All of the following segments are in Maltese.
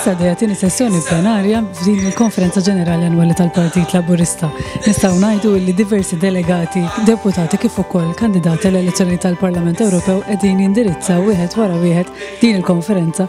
Issa dejja tieni sessjoni plenarja f'din il-Konferenza Ġenerali Annwali tal-Partit Laburista. Nistgħu ngħidu li diversi delegati, deputati kif ukoll kandidati l-elezzjoni tal-Parlament Ewropew qegħdin jindirizzaw wieħed wara wieħed din il-konferenza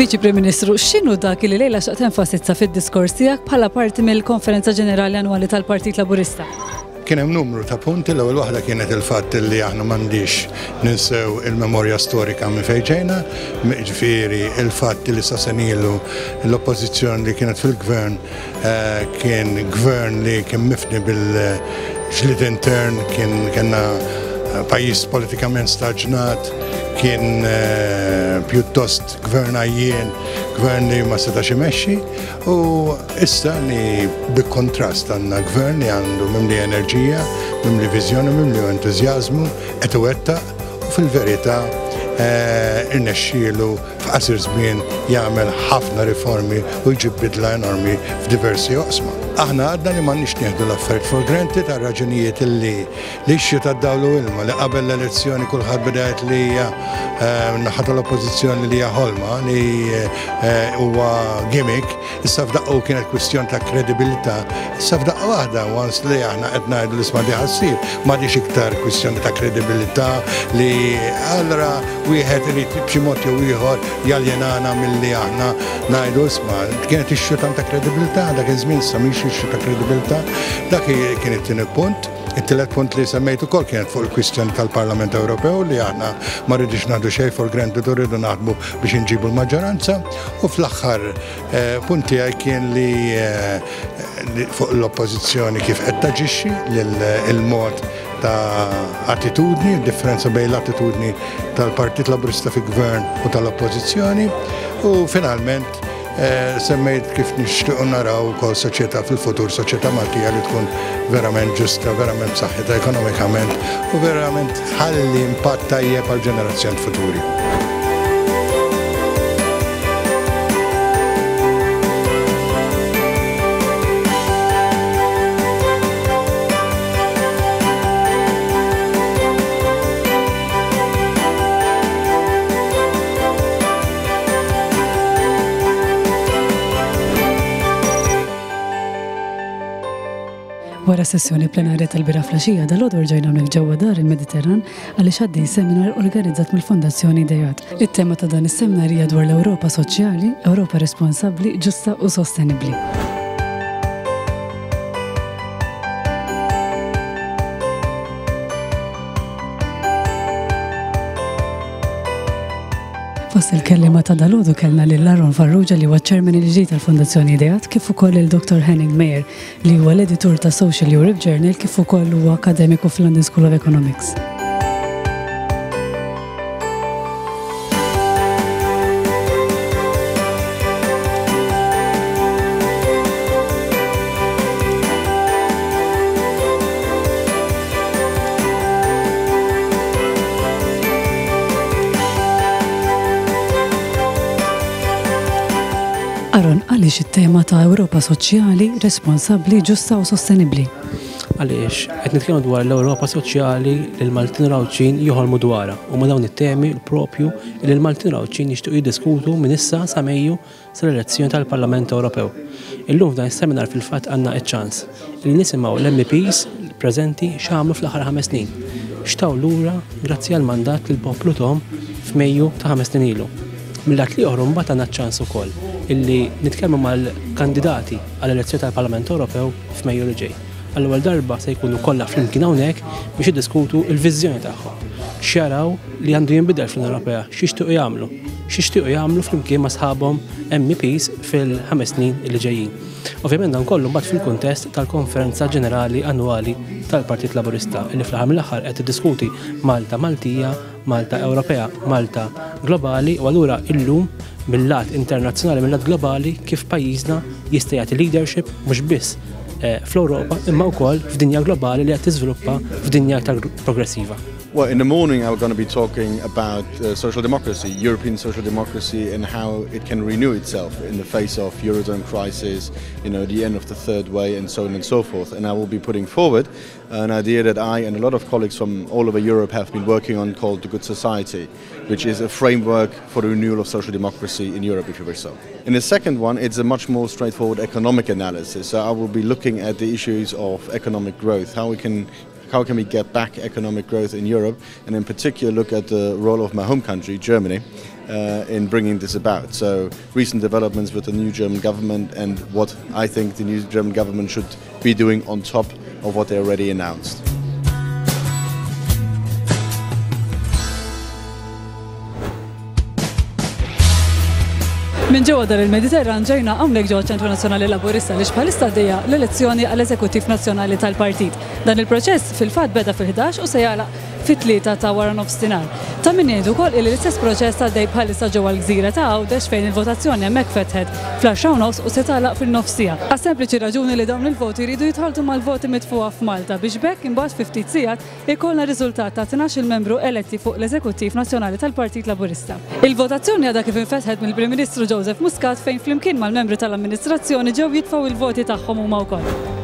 Viċi Prim Ministru, x'inhu dak li lejla xaqt enfasizza fid-diskors tiegħek bħala parti mill-Konferenza Ġenerali Annwali tal-Partit Laburista? Kien hemm numru ta' punti l-ewwel waħda kienet il-fatt li aħna m'għandix ninsew il-memorja storika minn fejn ġejna, ġifieri il-fatt li sa senilu l-oppożizzjoni li kienet fil-gvern Kien gvern li kien mifni bil-ġlied intern, kien kena pajjiż politikament staġnat, kien pjuttost gvern għajjien, gvern li ma setax imexxi u issa li bi kontrast għandna gvern li għandu mimli enerġija, mimli viżjoni, mimli entużjażmu, qed iwettaq. u fil-verità irnexxielu f'qasir żmien jagħmel ħafna riformi u jġib bidla enormi f'diversi oqsma. Aħna għadna li m'għandniex nieħdu l-affarijiet for granted għal raġunijiet illi l-issue tad-dawlu ilma li qabel l-elezzjoni kulħadd bidgħet li hija naħa tal-oppożizzjoni li hija ħolma li huwa gimmick Issa f'daqqa u kienet kwistjon ta' kredibilità. Issa f'daqqa waħda, once li aħna qed ngħidu l-isma di ħassir, ma dix iktar kwistjoni ta' kredibilità li allra wieħed irid b'xi mod jew ieħor jaljenana milli aħna ngħidu isma' kienet ix-xutan ta' kredibilità dak iż-żmien sa mhix ix-xu ta' kredibilità dak kien it-tieni punt. It-tielet punt li semmejt ukoll kienet fuq il-kwistjoni tal-Parlament Ewropew li aħna ma rridux nagħdu xejn for granted u rridu naħdmu biex inġibu l-maġġoranza u fl-aħħar eh, punt tiegħi kien li eh, fuq l-oppożizzjoni kif qed taġixxi l-mod ta' attitudni, differenza bejn l-attitudni tal-Partit Laburista fi gvern u tal-Oppożizzjoni u finalment Semmejt kif nixtiequ naraw ukoll soċjetà fil-futur, soċjetà Maltija li tkun verament ġusta, verament b'saħħitha ekonomikament u verament ħalli impatt tajjeb għal ġenerazzjoni futuri. Wara sessjoni plenarja tal-bira flaxija dal-għodu rġajna unek ġewwa dar il-Mediterran għalli xaddi seminar organizzat mill-Fondazzjoni Dejat. Il-tema ta' dan is-seminar hija dwar l-Ewropa soċjali, Ewropa responsabbli, ġusta u sostenibbli. Fost il-kelliema ta' dalodu kellna lil Aaron Farrugia li huwa ċermen il-ġdid tal-Fondazzjoni Ideat kif ukoll lil Dr. Henning Meyer li huwa l-editur ta' Social Europe Journal kif ukoll huwa akademiku fil-London School of Economics. Aaron, għaliex it-tema ta' Ewropa Soċjali, Responsabbli, Ġusta u Sostenibbli? Għaliex, qed nitkellmu dwar l-Ewropa Soċjali li l-Maltin Rawċin joħolmu dwarha u ma' dawn it-temi propju li l-Maltin Rawċin jixtiequ jiddiskutu minn issa sa Mejju sal-elezzjoni tal-Parlament Ewropew. Illum f'dan is-seminar fil-fatt għandna ċ-ċans li nisimgħu l-MEPs preżenti x'għamlu fl-aħħar ħames snin. X'taw lura grazzi għal mandat lil poplu tom f'Mejju ta' ħames snin ilu. Mill-att li oħru mbagħad għandna ċ-ċans ukoll illi nitkellmu mal-kandidati għall-elezzjoni tal-Parlament Ewropew f'Mejju li ġej. Għall-ewwel darba se jkunu kollha flimkien hawnhekk biex jiddiskutu l-viżjoni tagħhom. X'jaraw li għandu jinbidel fl-Unjoni Ewropea, x'jixtiequ jagħmlu, x'jixtiequ jagħmlu flimkien ma' sħabhom MEPs fil-ħames snin li ġejjin. Ovvjament dan kollu mbagħad fil-kuntest tal-Konferenza Ġenerali Annwali tal-Partit Laburista li fl-aħħar mill-aħħar qed tiddiskuti Malta Maltija Malta Ewropea, Malta globali, u allura illum mill-lat internazzjonali, mill-lat globali, kif pajjiżna jista' jagħti leadership mhux biss eh, fl-Ewropa imma wkoll f'dinja globali li qed tiżviluppa f'dinja aktar progressiva. Well, in the morning I'm going to be talking about uh, social democracy, European social democracy, and how it can renew itself in the face of eurozone crisis, you know, the end of the third way, and so on and so forth. And I will be putting forward an idea that I and a lot of colleagues from all over Europe have been working on, called the Good Society, which is a framework for the renewal of social democracy in Europe, if you wish so. In the second one, it's a much more straightforward economic analysis. So I will be looking at the issues of economic growth, how we can how can we get back economic growth in Europe, and in particular look at the role of my home country, Germany, uh, in bringing this about. So recent developments with the new German government and what I think the new German government should be doing on top of what they already announced. Minn ġewwa dan il-Mediterran ġejna hawnhekk ġewwa ċentru Nazzjonali Laburista li xbħalissa dejja l-elezzjoni għall-Eżekuttiv Nazzjonali tal-Partit. Dan il-proċess fil-fatt beda fil-11 u se jagħlaq fit-tlieta ta' waranofsinhar. Ta' min ngħid ukoll illi l-istess proċess għaddej bħalissa ġewwa l-gżira ta' Għawdex fejn il-votazzjoni hemmhekk fetħet fl-għaxra u nofs u se tagħlaq fin-nofs siegħa, għas-sempliċi raġuni li dawn il-voti jridu jitħalltu mal-voti mitfugħa f'Malta biex b'hekk imbagħad fi ftit siegħat ikollna riżultat ta' tnax-il membru eletti fuq l-Eżekuttiv Nazzjonali tal-Partit Laburista. Il-votazzjoni għadha kif infetħet mill-Prim Ministru Joseph Muscat fejn flimkien mal-membri tal-amministrazzjoni ġew jitfgħu l-voti tagħhom huma wkoll.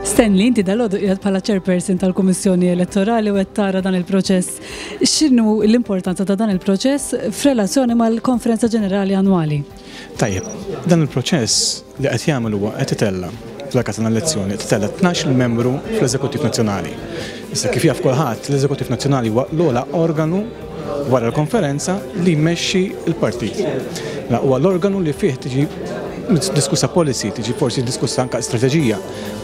Stanley, inti dal-għodu jgħad bħala chairperson tal-Komissjoni Elettorali u tara dan il-proċess. X'inhu l-importanza ta' dan il-proċess f'relazzjoni mal-Konferenza Ġenerali Annwali? Tajjeb, dan il-proċess li qed jagħmel huwa qed itella' fl-għaka tal-elezzjoni, qed itella' 12 membru fl-Eżekuttiv Nazzjonali. Issa kif jaf kulħadd, l-Eżekuttiv Nazzjonali huwa l-ogħla organu wara l-konferenza li jmexxi l-partit. La huwa l-organu li fih tiġi diskussa policy, tiġi forsi diskussa anka strateġija.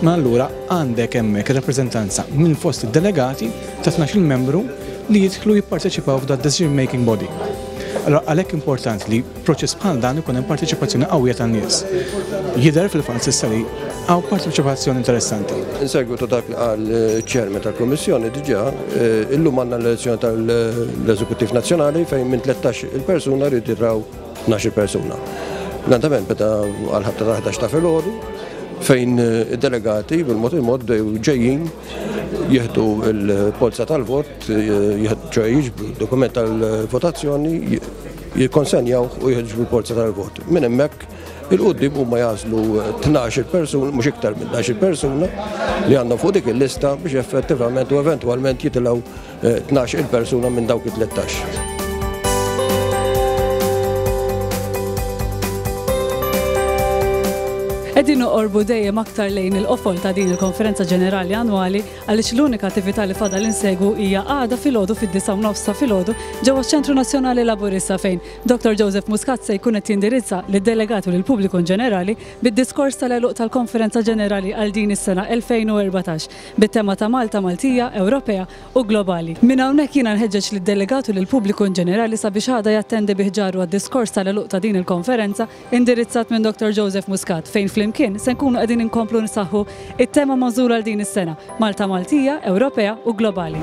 Ma allura għandek hemmhekk rappreżentanza minn fost id-delegati ta' 12 membru li jidħlu jipparteċipaw f'da decision making body. Allora għalhekk importanti li F'proċess bħal dan ikun hemm parteċipazzjoni qawwija tan-nies. Jidher fil-fatt s'issa li hawn parteċipazzjoni interessanti. Insegwitu ta' dak li qal ċ-Chairman tal-Kummissjoni diġà, eh, illum għandna l-elezzjoni tal-Eżekuttiv Nazzjonali fejn minn 13 il-persuna rrid jirraw 12 persuna. Nantament beda għal-ħabta tal-11 ta' filgħodu fejn eh, id-delegati bil-mod il-mod bdew ġejjin jieħdu l-polza tal-vot, eh, ċoħe jiġbu dokument tal-votazzjoni, jikkonsenjawh u jħeġġu l-porta tal-vot. Minn hemmhekk il-qudiem huma jażlu 12 eh, persuna, mhux iktar minn 12 persuna li għandhom fuq dik il-lista biex effettivament u eventwalment jitilgħu 12 eh, il-persuna minn dawk it-13. Edin uqorbu dejjem aktar lejn il-qofol ta' din il-konferenza ġenerali annwali għaliex l-unika attività li fadal insegwu hija għada filgħodu fid-disa' u nofs ta' filgħodu ġewwa ċ-Ċentru Nazzjonali Laburista fejn Dottor Joseph Muscat se jkun qed jindirizza lid-delegat u lill-pubbliku inġenerali bid-diskors tal-għeluq tal-Konferenza Ġenerali għal din is-sena 2014 bit-tema ta' Malta Maltija, Ewropea u Globali. Minn hawnhekk jiena nħeġġeġ lid-delegat u lill-pubbliku inġenerali sabiex għada jattendi bi ħġaru għad-diskors tal-għeluq ta' din il-konferenza indirizzat minn Dottor Joseph Muscat, fejn flimkien se nkunu qegħdin inkomplu nsaħħu t-tema magħżula għal din is-sena, Malta Maltija, Ewropea u Globali.